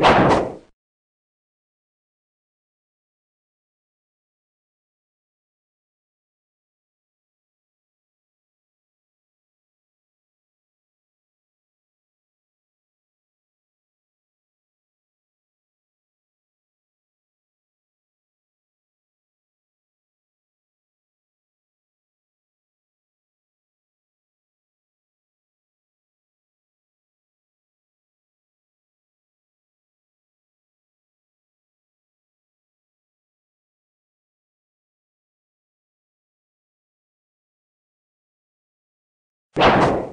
you. you.